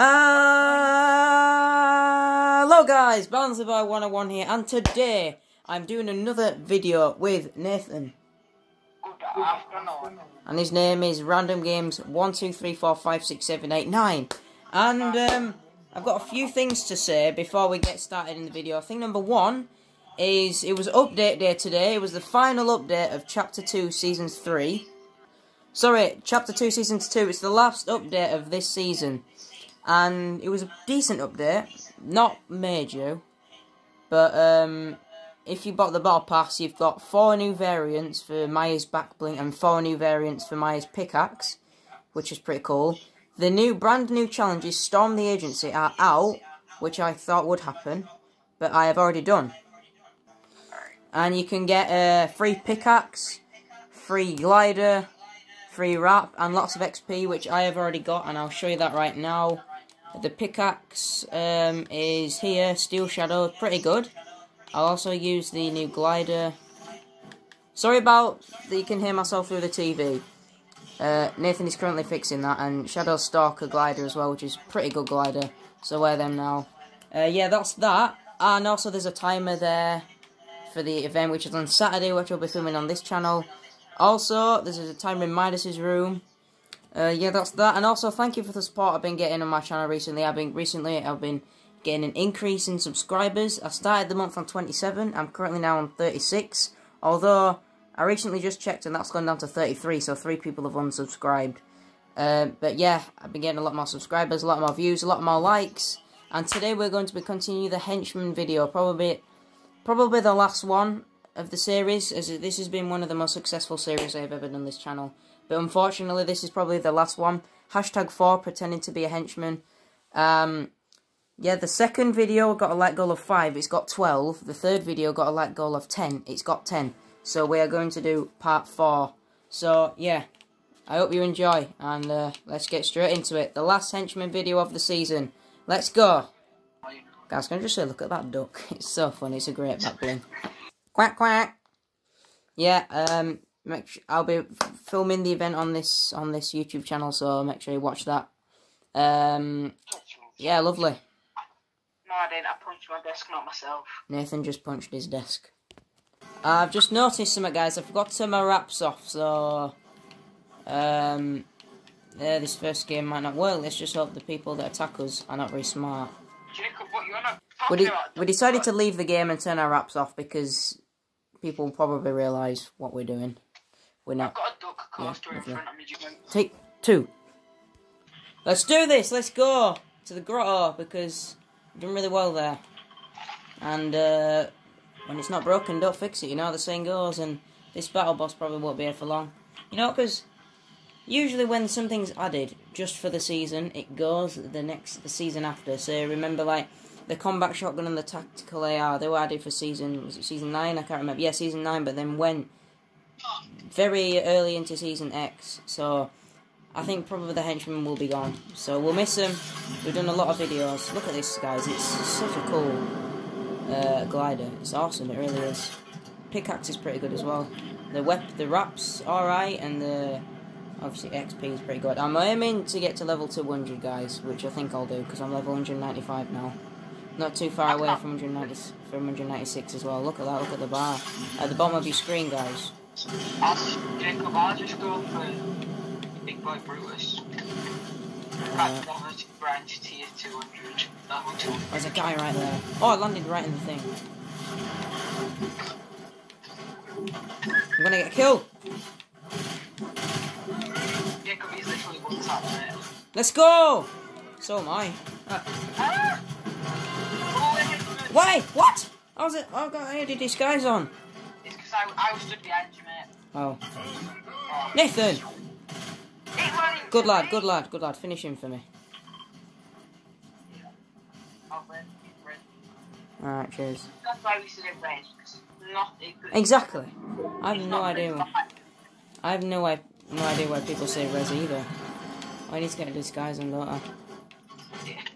Hello guys, Barnsley Boy 101 here, and today I'm doing another video with Nathan. Good afternoon. And his name is Random Games 123456789. And um, I've got a few things to say before we get started in the video. I think number one is it was update day today. It was the final update of Chapter 2 Season 3. Sorry, Chapter 2 Season 2. It's the last update of this season. And it was a decent update. Not major. But um, if you bought the Battle Pass, you've got four new variants for Maya's back bling and four new variants for Maya's pickaxe, which is pretty cool. The new brand new challenges Storm the Agency are out, which I thought would happen, but I have already done. And you can get a free pickaxe, free glider, free wrap, and lots of XP, which I have already got, and I'll show you that right now. The pickaxe um, is here, Steel Shadow, pretty good. I'll also use the new glider. Sorry about that you can hear myself through the TV. Uh, Nathan is currently fixing that, and Shadow Stalker glider as well, which is pretty good glider. So wear them now. Uh, yeah, that's that. And also there's a timer there for the event, which is on Saturday, which I'll be filming on this channel. Also, there's a timer in Midas's room. Uh, yeah, that's that. And also, thank you for the support I've been getting on my channel recently. I've been recently, I've been getting an increase in subscribers. I started the month on 27. I'm currently now on 36. Although, I recently just checked and that's gone down to 33, so three people have unsubscribed. Uh, but yeah, I've been getting a lot more subscribers, a lot more views, a lot more likes. And today we're going to be continuing the Henchman video, probably probably the last one of the series, as this has been one of the most successful series I've ever done on this channel. But unfortunately, this is probably the last one. Hashtag 4, pretending to be a henchman. Um, yeah, the second video got a like goal of 5, it's got 12. The third video got a like goal of 10, it's got 10. So we are going to do part 4. So, yeah, I hope you enjoy, and uh, let's get straight into it. The last henchman video of the season. Let's go! Guys, can I just say, look at that duck. It's so funny, it's a great back bling. quack, quack! Yeah, um, make sure, I'll be filming the event on this on this YouTube channel, so make sure you watch that. Um, yeah, lovely. No, I didn't. I punched my desk, not myself. Nathan just punched his desk. I've just noticed something, guys. I forgot to turn my wraps off, so um, yeah, this first game might not work. Let's just hope the people that attack us are not very smart. Jacob, what you We, de we decided to leave the game and turn our wraps off because people will probably realise what we're doing. We're I've not. got a duck coaster in front of me, Take two. Let's do this. Let's go to the grotto because we're doing really well there. And uh, when it's not broken, don't fix it. You know how the saying goes. And this battle boss probably won't be here for long. You know, because usually when something's added just for the season, it goes the next the season after. So remember, like the combat shotgun and the tactical AR, they were added for season was it season nine? I can't remember. Yeah, season nine. But then went very early into season X. So I think probably the henchmen will be gone. So we'll miss them. We've done a lot of videos. Look at this, guys. It's such a cool uh, glider. It's awesome. It really is. Pickaxe is pretty good as well. The wep the wraps alright, and the obviously XP is pretty good. I'm aiming to get to level 200, guys, which I think I'll do because I'm level 195 now. Not too far away from 190 from 196 as well. Look at that. Look at the bar at the bottom of your screen, guys. I'll, Jacob, I'll just go for Big Boy Brutus. That's level branch tier 200. Level 200. There's a guy right there. Oh, I landed right in the thing. I'm gonna get killed. Jacob, he's literally one tap there. Let's go. So am I. Uh, Ah! It hit me. wait, what? Was it? I got I had a disguise on. It's because I, I was stood behind you. Oh. Nathan. It went into Good lad. Good lad. Good lad. Finish him for me. Oh, red, red. All right. Cheers. That's why we said it red. 'cause Not. Exactly. I have no idea. not- I have no i- no idea why people say res either. I need to get a disguise on, don't I?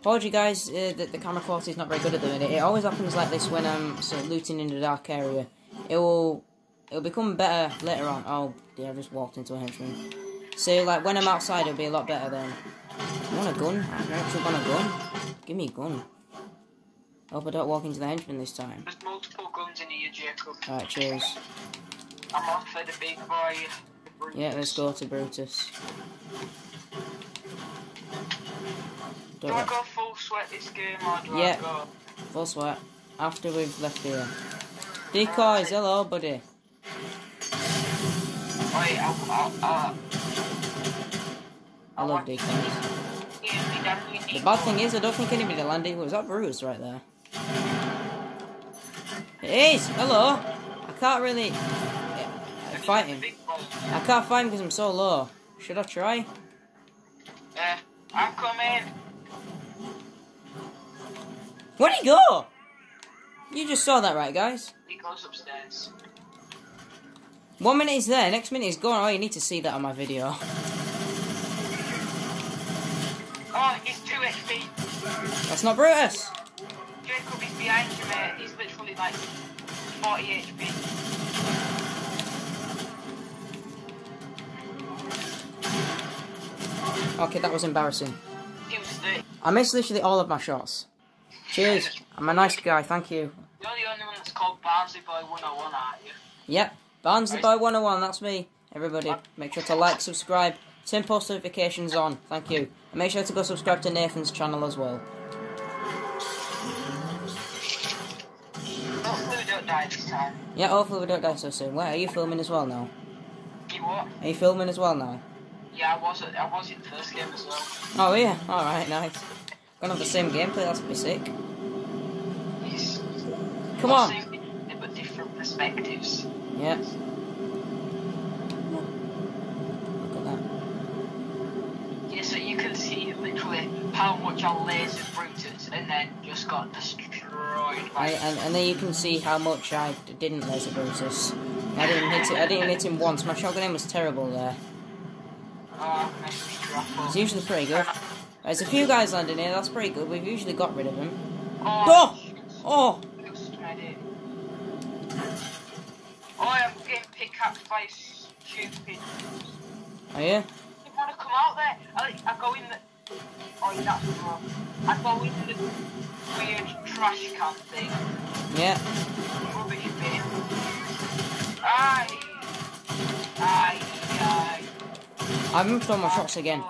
Apology guys uh, that the camera quality is not very good at the minute. It always happens like this when I'm sort of looting in the dark area. It will it'll become better later on. Oh yeah, I just walked into a henchman. So like when I'm outside it'll be a lot better then. I want a gun. I actually want a gun. Give me a gun. I Hope I don't walk into the henchman this time. There's multiple guns in here, Jacob. Alright, cheers. I'm off for the big boy. the Yeah, let's go to Brutus. Do I go full sweat this game or do Yeah. I go? Full sweat. After we've left here. Decoys, hello, buddy. Wait, I'll, I'll, uh, I love decoys. The bad thing is, I don't think anybody landed. Was that Brutus right there? It is! Hello! I can't really uh, fight him. I can't fight him because I'm so low. Should I try? Uh, I'm coming. Where'd he go? You just saw that, right, guys? He goes upstairs. One minute he's there, next minute he's gone. Oh, you need to see that on my video. Oh, he's 2 HP. That's not Brutus! Jacob is behind you, mate. Eh? He's literally like 40 HP. Okay, that was embarrassing. Was I missed literally all of my shots. Cheers. I'm a nice guy, thank you. You're the only one that's called Barnsley Boy 101, aren't you? Yep. Barnsley Boy 101, that's me. Everybody, make sure to like, subscribe, turn post notifications on. Thank you. And make sure to go subscribe to Nathan's channel as well. Hopefully we don't die this time. Yeah, hopefully we don't die so soon. Wait, are you filming as well now? You what? Are you filming as well now? Yeah, I was. I was in the first game as well. Oh yeah, alright, nice. Gonna have the same gameplay, that's pretty sick. Come on! Perspectives. Yeah. Look at that. Yeah, so you can see literally how much I lasered Brutus and then just got destroyed by. I, and, and then you can see how much I didn't laser Brutus. I didn't hit it. I didn't hit him once. My shotgun aim was terrible there. Oh, messed me drop It's usually pretty good. There's a few guys landing here. That's pretty good. We've usually got rid of them. Oh! Oh! Just oh made it. Oh, I'm getting pickaxed by stupid. Are you? You want to come out there? I, I go in the. Oh, that's wrong. I go in the weird trash can thing. Yeah. Rubbish bin. Aye. Aye, aye. I've moved all my shots again.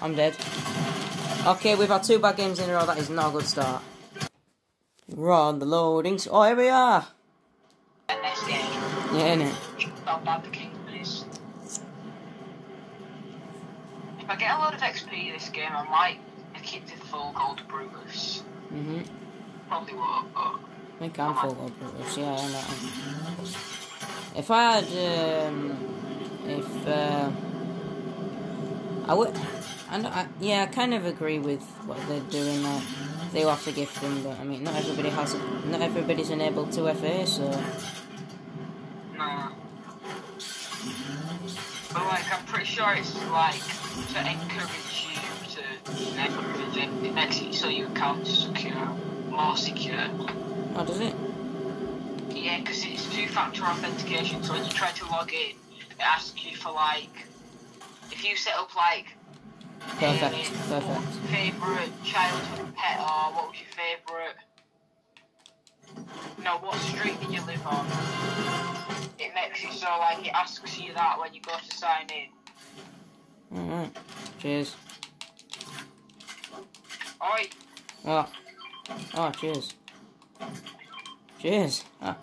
I'm dead. Okay, we've had two bad games in a row. That is not a good start. We're on the loadings. Oh, here we are. Yeah, innit? How the king is. If I get a lot of XP this game, I might make it to full gold Brutus. Mhm. Probably won't, but. I think I'm full of Brutus. Yeah, I know. If I had, um, if uh, I would, I, know- I yeah, I kind of agree with what they're doing. Like, they will have to gift them, but I mean, not everybody has, not everybody's enabled 2FA, so No. But like, I'm pretty sure it's like to encourage you to encourage it. It makes so your account's secure, more secure. oh, does it? Yeah, because it's two-factor authentication. So when you try to log in, it asks you for like, if you set up like Perfect, uh, perfect. favorite childhood pet or what was your favorite? No, what street did you live on? It so like it asks you that when you go to sign in. Alright. Cheers. Oi, What? Oh, cheers. Cheers. Ah.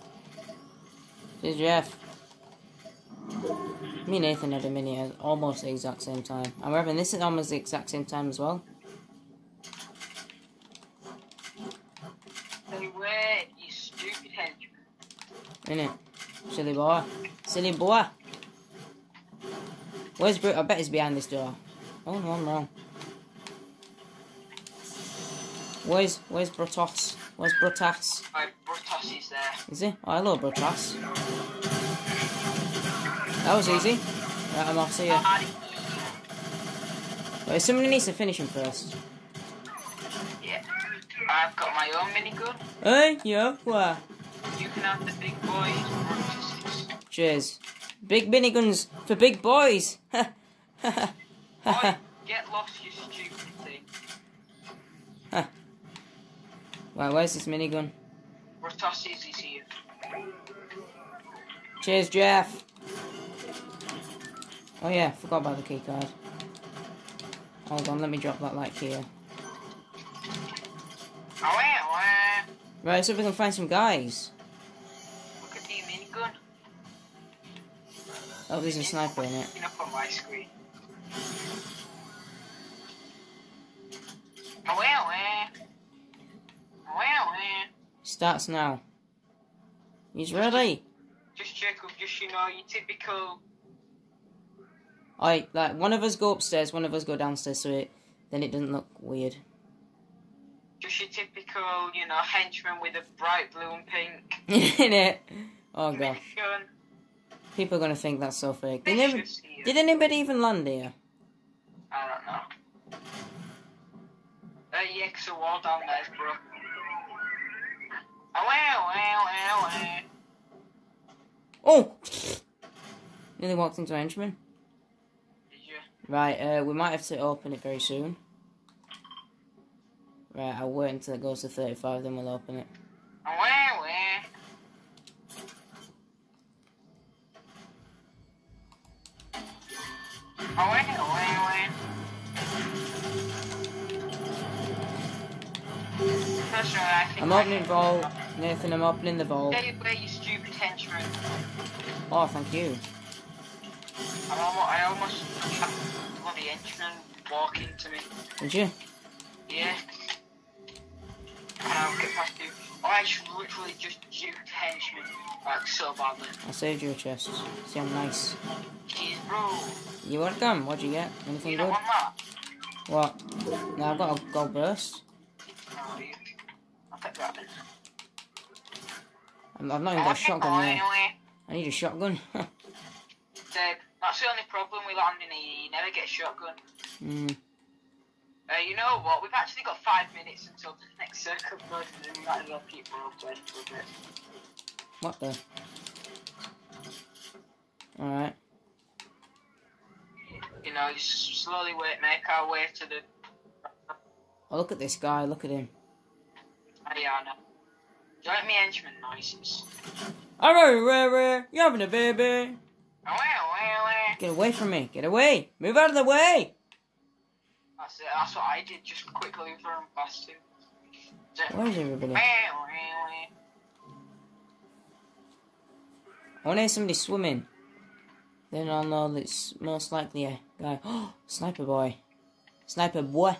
Cheers, Jeff. Me and Nathan had a mini at almost the exact same time. And we're having this at almost the exact same time as well. Hey, wait, you stupid henchman. Innit? Silly boy. Silly boy. Where's Brut? I bet he's behind this door. Oh no, I'm wrong. Where's Where's Brutus? Where's Brutus? My Brutus is there. Is he? Oh, hello, Brutus. That was easy. Right, I'm off. See ya. Ah, Wait, somebody needs to finish him first. Yeah. I've got my own minigun. Hey, yo, what? You can have the big boys, Brutus's. Cheers. Big miniguns for big boys. Oi, Get lost, you stupid thing. Right, where's this minigun? Rotossis is here. Cheers, Jeff. Oh yeah, forgot about the key card. Hold on, let me drop that like here. Oh, wow, wow. Uh, right, so we can find some guys. Oh, there's a sniper in it. Up on my screen. Starts now. He's ready. Just check up, just, you know, your typical Alright, like one of us go upstairs, one of us go downstairs, so it then it doesn't look weird. Just your typical, you know, henchman with a bright blue and pink in it. Oh god. People are gonna think that's so fake. Did, any- Vicious did anybody even land here? I don't know. Uh, yeah, 'cause the wall down there's broken. Oh. Oh! Nearly walked into a henchman. Did you? Right, uh, we might have to open it very soon. Right, I'll wait until it goes to 35, then we'll open it. I'm opening vault. Nathan, I'm opening the vault. Get away, you stupid henchman. Oh, thank you. I'm almost, I almost had the bloody henchman walk into me. Did you? Yeah. And I'll get past you. I just literally just juked henchman like so badly. I saved you a chest. See, I'm nice. Jeez, bro. You welcome. What'd you get? Anything You good? What? No, I've got a gold burst. Oh, you. Take that. I'm- I've not even got a shotgun there. anyway. I need a shotgun. Deb, that's the only problem with landing here. You never get a shotgun. Hmm. Uh, you know what? We've actually got five minutes until the next circle goes, and we might as well keep roll playing for a bit. What the? Alright. You know, just slowly wait, make our way to the Oh, look at this guy. Look at him. Ariana. Don't me henchman noises. Alright, Rara. You having a baby? Get away from me. Get away. Move out of the way. That's it. That's what I did. Just quickly past him. That's it. Where is everybody? I want to hear somebody swimming. Then I'll know that it's most likely a guy. Oh, sniper boy. Sniper boy.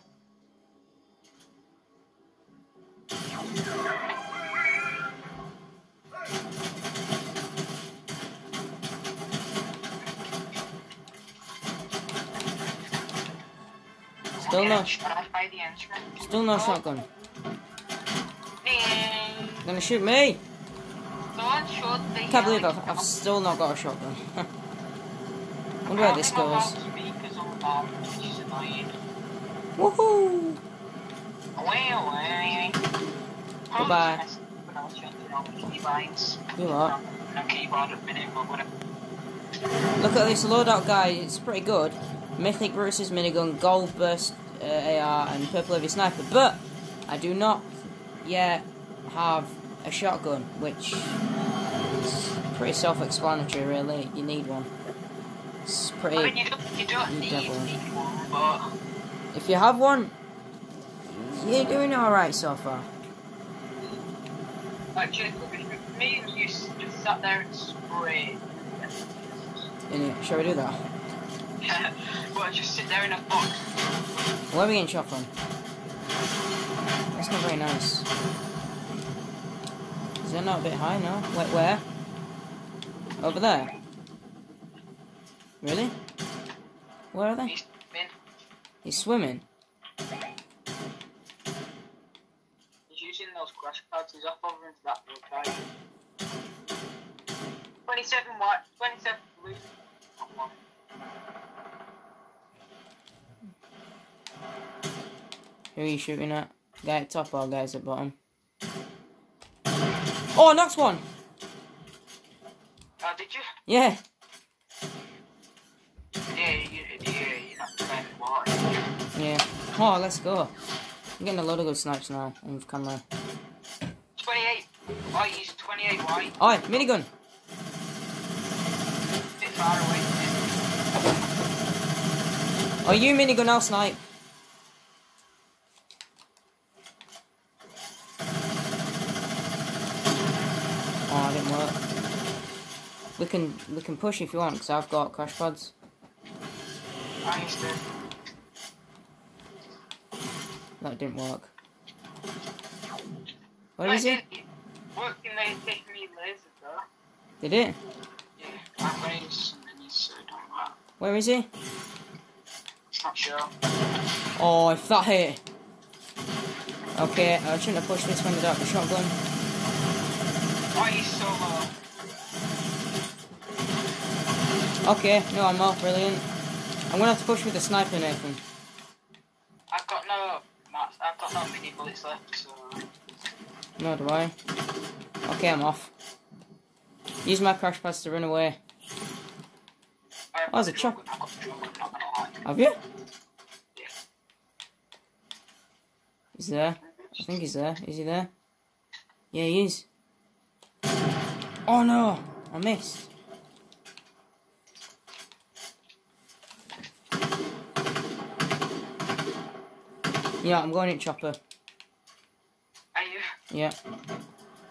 Still no, shot off by the henchman. still no Oh, shotgun. ding. Gonna shoot me. Can't believe I've. I've still not got a shotgun. Wonder where this goes. think I'm allowed to speak 'cause I'm bald, which is annoying. Woohoo! Well, well. Goodbye. When I was changing all my keybinds. You what? No keyboard at the minute, but whatever. Look at this loadout guy, it's pretty good. Mythic Bruce's minigun, Gold Burst uh, AR, and Purple Heavy Sniper. But I do not yet have a shotgun, which is pretty self explanatory, really. You need one. It's I mean, you don't, you don't need, need one, but If you have one, you're doing alright so far. like me and you just sat there and sprayed, Innit? Shall we do that? well, just sit there in a box. Where are we getting shot from? That's not very nice. Is that not a bit high now? Wait, where? Over there? Really? Where are they? He's been, He's swimming. he's using those crash pads. He's off over into that card. 27 white, 27 Who are you shooting at? Guy at top or guys at bottom? Oh, next one! Oh, did you? Yeah! Yeah, you, yeah, you're not playing water. Yeah. Oh, let's go. I'm getting a lot of good snipes now on camera. 28. I use 28 white. Oi, minigun. bit far away from Oh, you minigun, I'll snipe. Didn't work. We can we can push if you want, because I've got crash. I. That didn't work. Where is he? it- they take me laser though. Did it? Yeah, I'm going some minis, so don't. Where is he? Not sure. Oh, if that hit. Okay, I shouldn't have pushed this one without the shotgun. I use solo. Okay, no, I'm off, brilliant. I'm gonna have to push with the sniper, Nathan. I've got no. I've got no mini bullets left, so. No, do I? Okay, I'm off. Use my crash pads to run away. Oh, there's a got chop. I've got the shotgun, not gonna lie. Have you? Yeah. He's there. I think he's there. Is he there? Yeah, he is. Oh no! I missed. Yeah, I'm going in chopper. Are you? Yeah.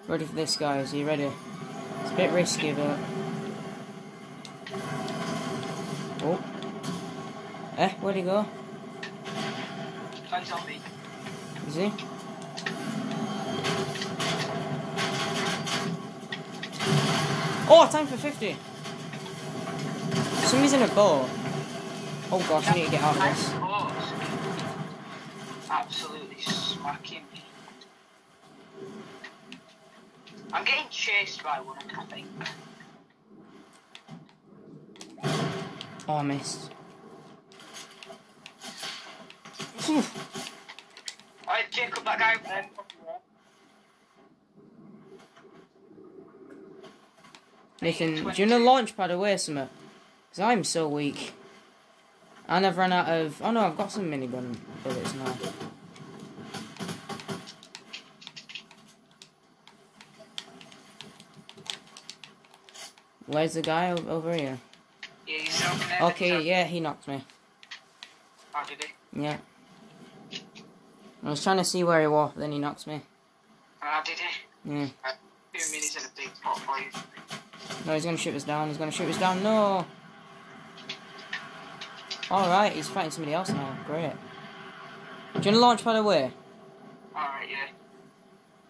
Ready for this, guys. Are you ready? It's a bit risky, but. Oh. Eh, where'd he go? Guns on me. Is he? Oh, time for 50. Somebody's in a boat. Oh gosh, I need to get out of this. Absolutely smacking me. I'm getting chased by one, I think. Oh, I missed. Alright, Jacob, that guy there. Nathan, do you know launch pad away somewhere? Because I'm so weak. I never ran out of. Oh no, I've got some minigun bullets now. Where's the guy over here? Yeah, he's over there. Okay, yeah, he knocked me. Oh, did he? Yeah. I was trying to see where he was, then he knocks me. Oh, did he? Yeah. Uh, two in a big pot you. No, he's gonna shoot us down. He's gonna shoot us down. No. All right, he's fighting somebody else now. Great. Do you want to launch pad away? Alright, yeah.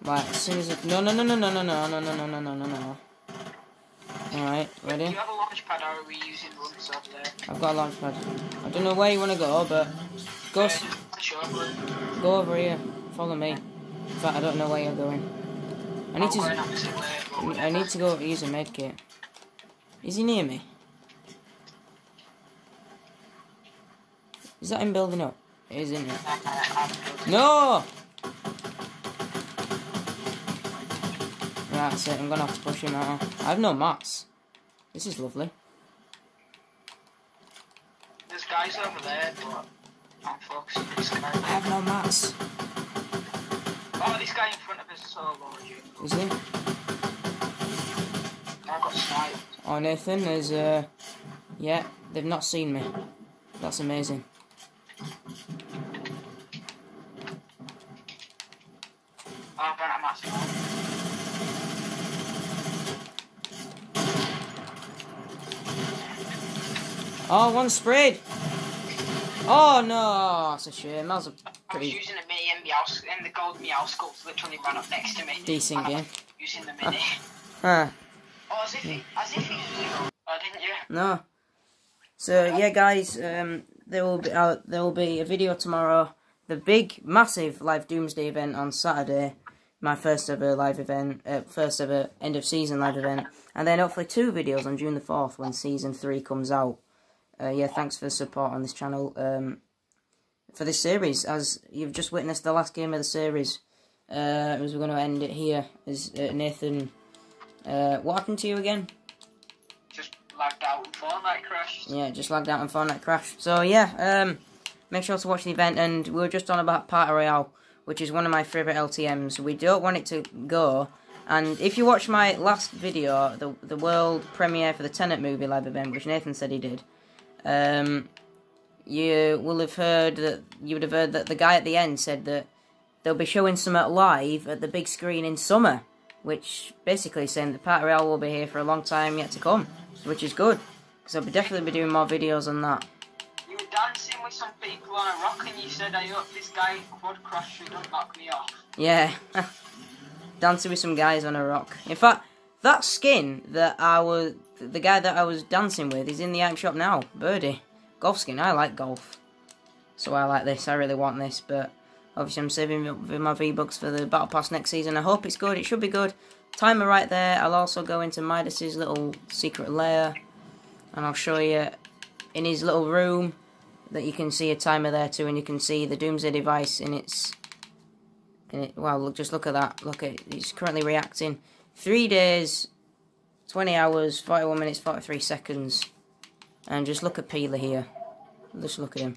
Right, as soon as it. No, no, no, no, no, no, no, no, no, no, no, no, no, no. All right, ready? Do you have a launch pad or are we using runs over there? I've got a launch pad. I don't know where you want to go, but go, Uh, go over here. Follow me. In fact, I don't know where you're going. I need I'm to. way, I need to go use a med kit. Is he near me? Is that him building up? It is, isn't it? No! Right, that's it. I'm gonna have to push him out. I have no mats. This is lovely. There's guys over there, but I'm focusing this I have no mats. Oh, this guy in front of us is solo. you. Is he? I got sniped. Oh, Nathan, there's uh, yeah, they've not seen me. That's amazing. Oh, I've run out of mats now. Oh, one sprayed. Oh no, that's a shame. That was a I was pretty using a mini and Meow and the gold Meowscles literally ran up next to me. decent game. Using the mini. Huh. oh, as if he, as if he, oh, didn't you? No. So yeah, guys, um, there will be uh, there will be a video tomorrow. The big, massive live Doomsday event on Saturday. My first ever live event, uh, first ever end of season live event, and then hopefully two videos on June the fourth when season three comes out. Uh, yeah, thanks for the support on this channel. Um, for this series, as you've just witnessed the last game of the series, uh, as we're going to end it here. Uh, Nathan, uh, what happened to you again? Fortnite crashed. Yeah, just lagged out and Fortnite crashed. So yeah, um, make sure to watch the event. And we were just on about Party Royale, which is one of my favourite LTMs. We don't want it to go. And if you watch my last video, the the world premiere for the Tenet movie live event, which Nathan said he did, um, you will have heard that you would have heard that the guy at the end said that they'll be showing some live at the big screen in summer, which basically saying that Party Royale will be here for a long time yet to come, which is good because I'll be definitely be doing more videos on that. You were dancing with some people on a rock and you said, I hope this guy quad crusher don't knock me off. Yeah, dancing with some guys on a rock. In fact, that skin that I was, the guy that I was dancing with, is in the item shop now. Birdie, golf skin. I like golf, so I like this. I really want this, but obviously I'm saving my V Bucks for the Battle Pass next season. I hope it's good. It should be good. Timer right there. I'll also go into Midas's little secret lair, and I'll show you in his little room that you can see a timer there too, and you can see the Doomsday device in its. In it, wow, look, just look at that. Look at it's currently reacting. Three days, 20 hours, 41 minutes, 43 seconds. And just look at Peely here. Just look at him.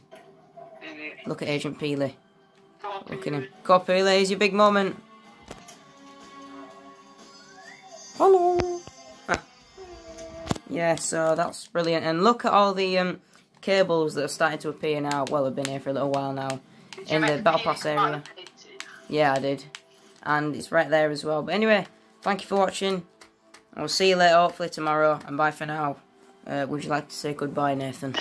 Look at Agent Peely. Look at him. Go Peely, here's your big moment. Hello. Yeah, so that's brilliant. And look at all the um, cables that are starting to appear now. Well, I've been here for a little while now. In the Battle Pass area. Yeah, I did. And it's right there as well. But anyway, thank you for watching. I'll see you later, hopefully tomorrow. And bye for now. Uh, would you like to say goodbye, Nathan?